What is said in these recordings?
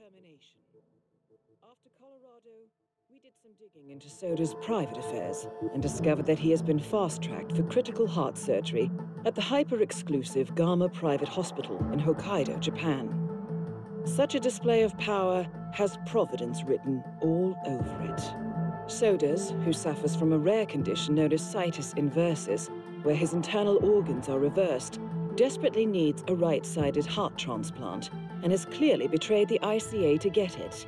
determination. After Colorado, we did some digging into Soders' private affairs and discovered that he has been fast-tracked for critical heart surgery at the hyper-exclusive Gama Private Hospital in Hokkaido, Japan. Such a display of power has Providence written all over it. Soders, who suffers from a rare condition known as situs inversus, where his internal organs are reversed, desperately needs a right-sided heart transplant and has clearly betrayed the ICA to get it.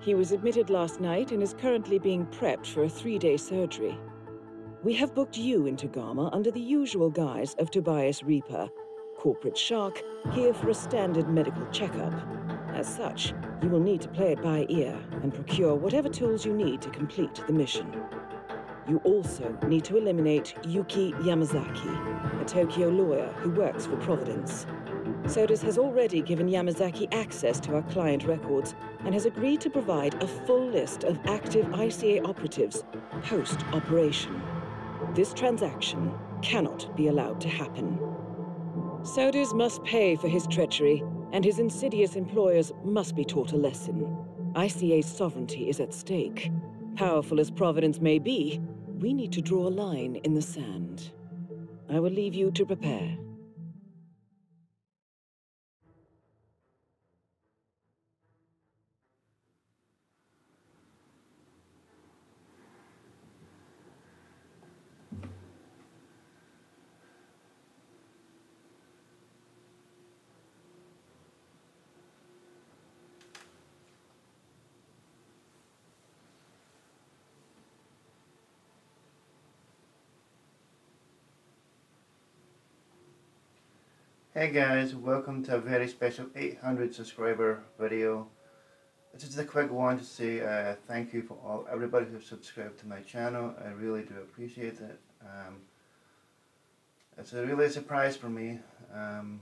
He was admitted last night and is currently being prepped for a three-day surgery. We have booked you into Gama under the usual guise of Tobias Rieper, corporate shark, here for a standard medical checkup. As such, you will need to play it by ear and procure whatever tools you need to complete the mission. You also need to eliminate Yuki Yamazaki, a Tokyo lawyer who works for Providence. Soders has already given Yamazaki access to our client records and has agreed to provide a full list of active ICA operatives post-operation. This transaction cannot be allowed to happen. Soders must pay for his treachery, and his insidious employers must be taught a lesson. ICA's sovereignty is at stake. Powerful as Providence may be, we need to draw a line in the sand. I will leave you to prepare. Hey guys, welcome to a very special 800 subscriber video. This is a quick one to say uh, thank you for all everybody who subscribed to my channel. I really do appreciate it. Um, it's a really surprise for me. Um,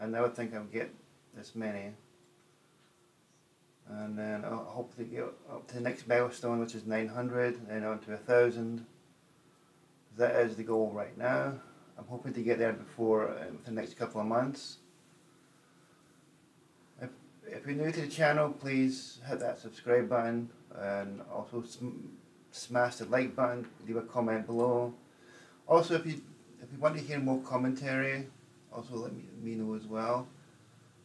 I never think I'll get this many. And then I'll hopefully get up to the next milestone which is 900 then on to a thousand. That is the goal right now. I'm hoping to get there before uh, the next couple of months. If, if you're new to the channel, please hit that subscribe button and also sm smash the like button, leave a comment below. Also, if you if you want to hear more commentary, also let me, me know as well.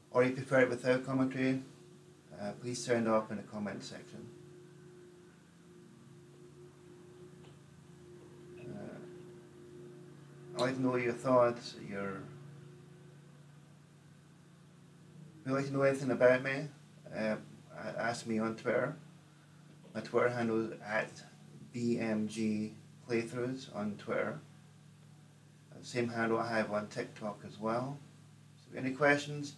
Or if you prefer it without commentary, uh, please sound off in the comment section. I'd like to know your thoughts, your... If you'd like to know anything about me, uh, ask me on Twitter. My Twitter handle is at BMG Playthroughs on Twitter. Same handle I have on TikTok as well. So any questions,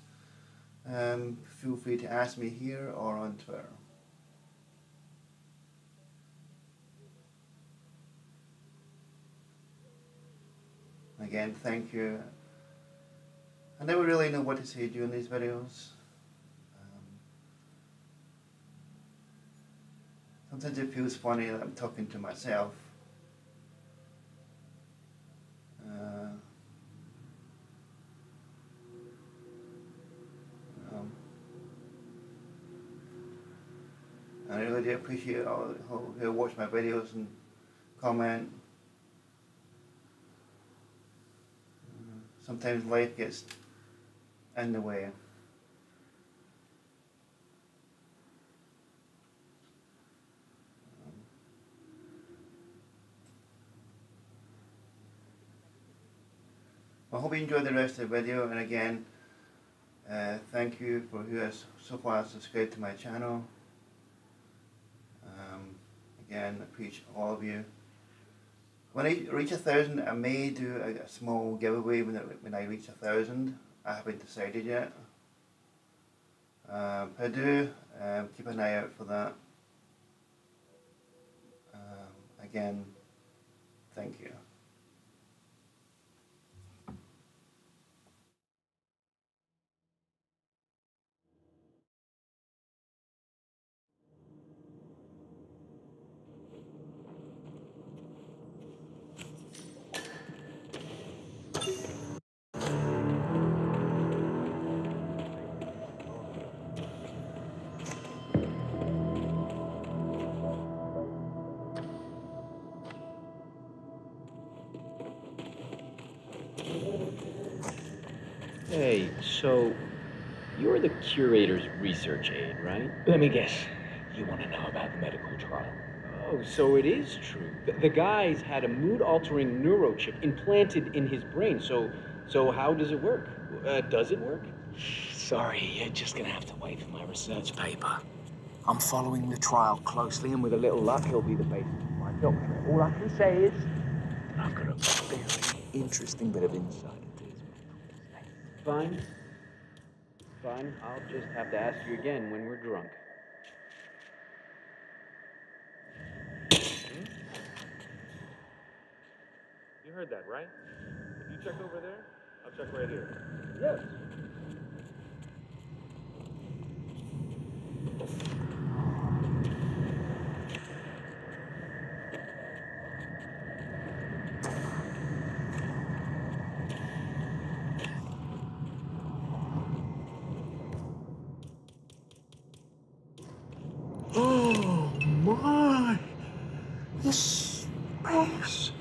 um, feel free to ask me here or on Twitter. Again, thank you. I never really know what to say during these videos. Um, sometimes it feels funny that I'm talking to myself. Uh, um, I really do appreciate all who watch my videos and comment sometimes life gets in the way. I hope you enjoyed the rest of the video and again uh, thank you for who has so far subscribed to my channel. Um, again, I appreciate all of you. When I reach a thousand, I may do a, a small giveaway when, it, when I reach a thousand. I haven't decided yet. Um, I do, um, keep an eye out for that. Um, again, thank you. So you're the curator's research aide, right? Let me guess. You want to know about the medical trial? Oh, so it is true. The, the guy's had a mood-altering neurochip implanted in his brain. So, so how does it work? Uh, does it work? Sorry, you're just gonna have to wait for my research paper. I'm following the trial closely, and with a little luck, he'll be the basis of my doctorate. All I can say is, I've got a very interesting bit of insight into his mental state. Fine. Fine. I'll just have to ask you again when we're drunk. Hmm? You heard that, right? If you check over there, I'll check right here. Yes. This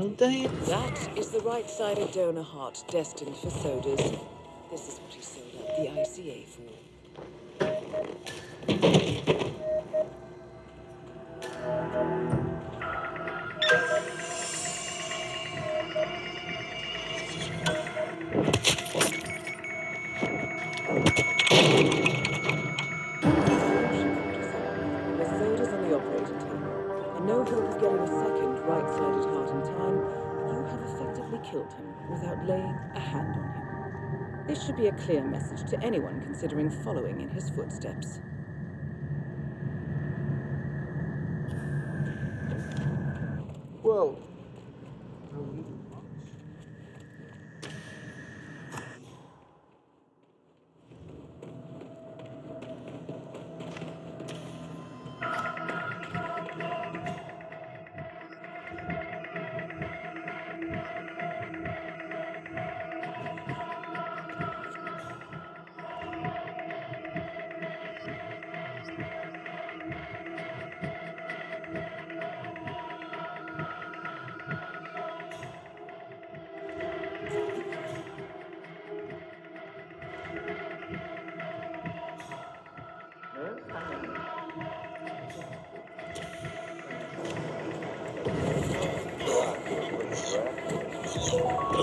That is the right-sided donor heart destined for Soders. This is what he sold out the ICA for. Should be a clear message to anyone considering following in his footsteps. Well,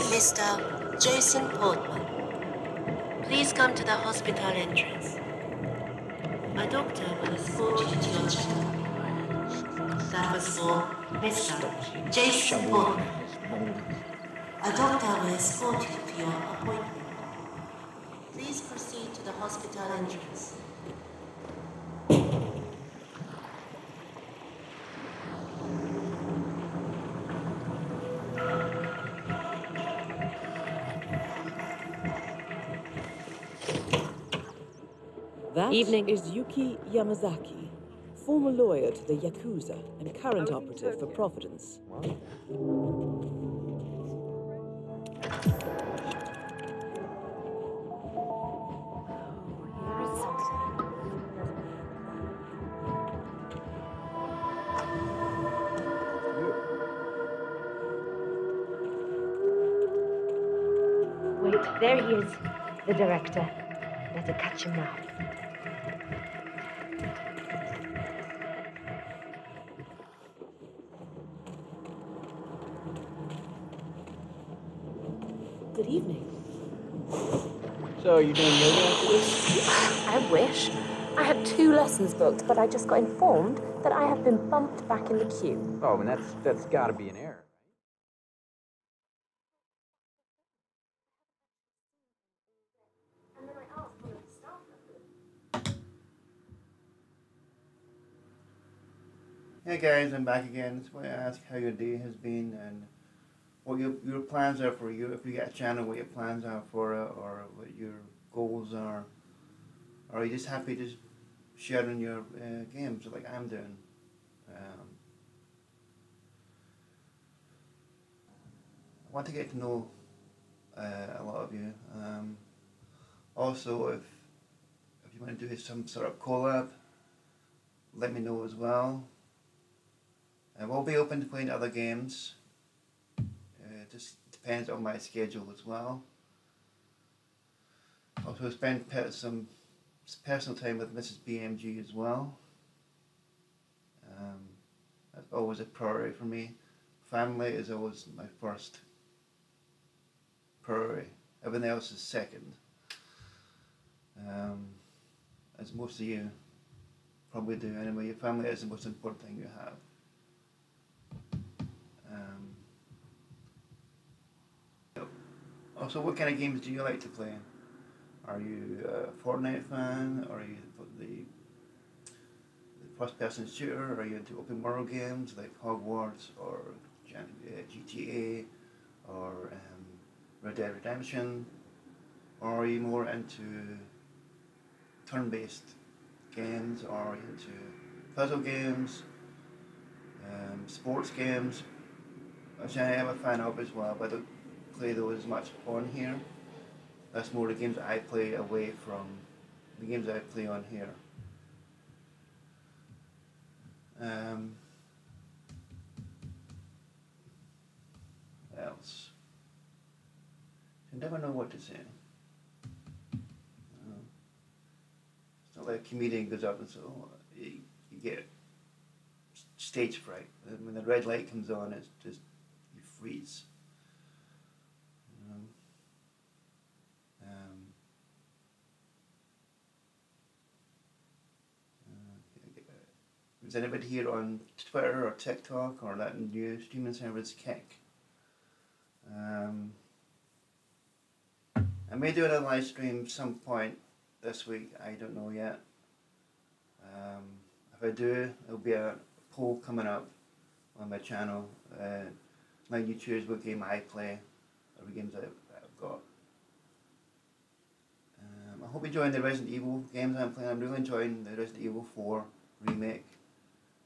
Mr. Jason Portman, please come to the hospital entrance. A doctor will escort you to your checkup. That was for Mr. Jason Portman. A doctor will escort you to your appointment. Please proceed to the hospital entrance. That Evening. is Yuki Yamazaki, former lawyer to the Yakuza and current operative for Providence. Wait, there he is, the director. Better catch him now. So are you doing yoga after this? I wish. I had two lessons booked, but I just got informed that I have been bumped back in the queue. Oh, and that's that's got to be an error. Hey guys, I'm back again. Just want to ask how your day has been and what your your plans are for you. If you get a channel, what your plans are for it, or what your goals are. Or are you just happy just sharing your uh, games like I'm doing? Um, I want to get to know uh, a lot of you. Um, also, if if you want to do some sort of collab, let me know as well. I will be open to playing other games. It just depends on my schedule as well. Also spend pe- some personal time with Mrs. BMG as well. Um, that's always a priority for me. Family is always my first priority. Everything else is second. Um, as most of you probably do anyway. Your family is the most important thing you have. Um, also, what kind of games do you like to play? Are you a Fortnite fan? Or are you the, the first person shooter? Are you into open world games like Hogwarts or uh, GTA or um, Red Dead Redemption? Or are you more into turn based games? Or are you into puzzle games? Um, sports games? Which I am a fan of as well, but play those as much on here. That's more the games I play away from the games I play on here. Um, else? You never know what to say. Uh, it's not like a comedian goes up and says, oh, you, you get stage fright. When the red light comes on, it's just, you freeze. Um, is anybody here on Twitter or TikTok or that new streaming service Kick? Um, I may do a live stream some point this week. I don't know yet. Um, if I do, there'll be a poll coming up on my channel. Uh, letting you choose what game I play, or the games I've, I've got. Um, I hope you enjoying the Resident Evil games I'm playing. I'm really enjoying the Resident Evil 4 remake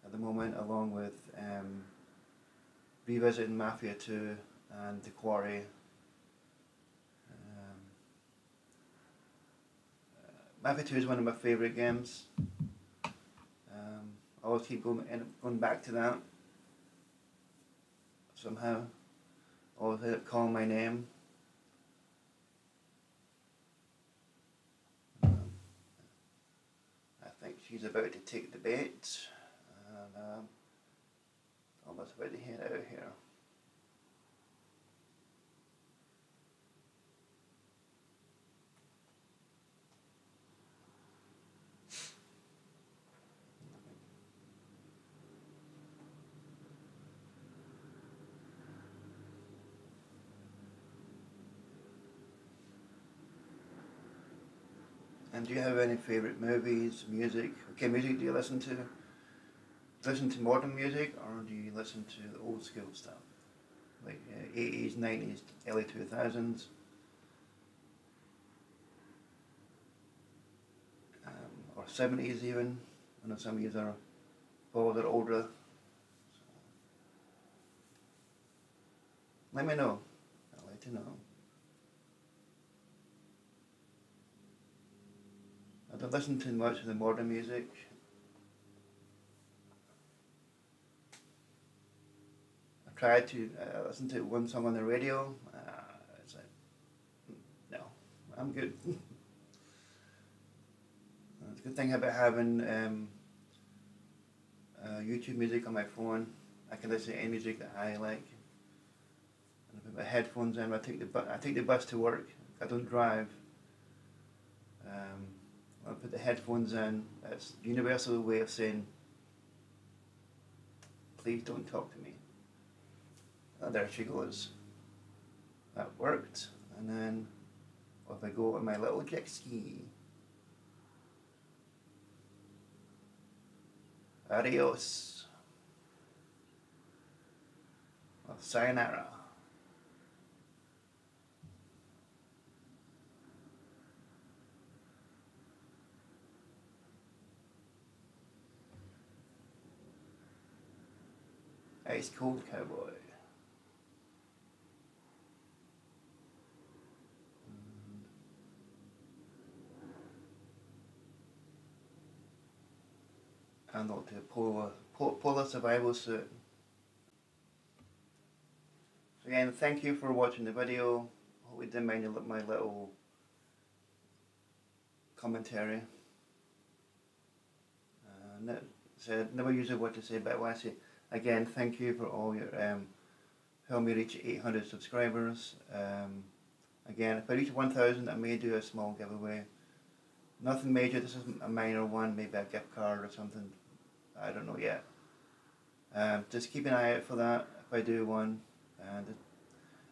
at the moment, along with um, revisiting Mafia 2 and The Quarry. Um, uh, Mafia 2 is one of my favourite games. Um, I always keep going, going back to that somehow. Always end up calling my name. I think she's about to take the bait and um, almost about to head out here. And do you have any favourite movies, music? Okay, music do you listen to? Listen to modern music or do you listen to the old school stuff? Like uh, 80s, 90s, early 2000s? Um, or 70s even? I know some of you are older, older. So, let me know. I'd like to know. I don't listen to much of the modern music. Tried to uh, listen to one song on the radio. Uh, it's like, no, I'm good. It's a good thing about having um, uh, YouTube music on my phone. I can listen to any music that I like. And I put my headphones in. I take the bu- I take the bus to work. I don't drive. Um, I put the headphones in. That's universal way of saying, please don't talk to me. Uh, oh, there she goes. That worked. And then off I go on my little jet ski. Adios. sayonara. Ice Cold Cowboy. And not to polar, polar survival suit. So again, thank you for watching the video. Hope you didn't mind my little commentary. Uh, so never usually what to say, but I say again, thank you for all your um, help me reach 800 subscribers. Um, again, if I reach 1,000, I may do a small giveaway. Nothing major. This is a minor one, maybe a gift card or something. I don't know yet. Um, just keep an eye out for that if I do one, and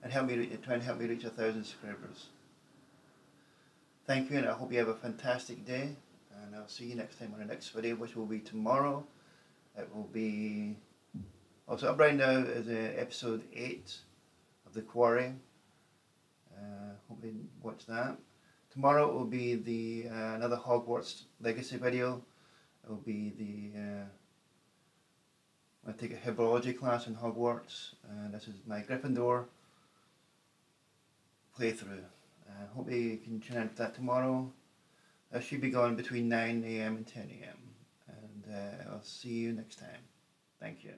and help me try and help me reach a thousand subscribers. Thank you, and I hope you have a fantastic day. And I'll see you next time on the next video, which will be tomorrow. It will be also up right now is uh, episode eight of the Quarry. Uh, hope you watch that. Tomorrow will be the uh, another Hogwarts Legacy video. It will be the uh, I take a herbology class in Hogwarts, and this is my Gryffindor playthrough. I uh, hope you can tune in that tomorrow. I should be going between 9am and 10am. And uh, I'll see you next time. Thank you.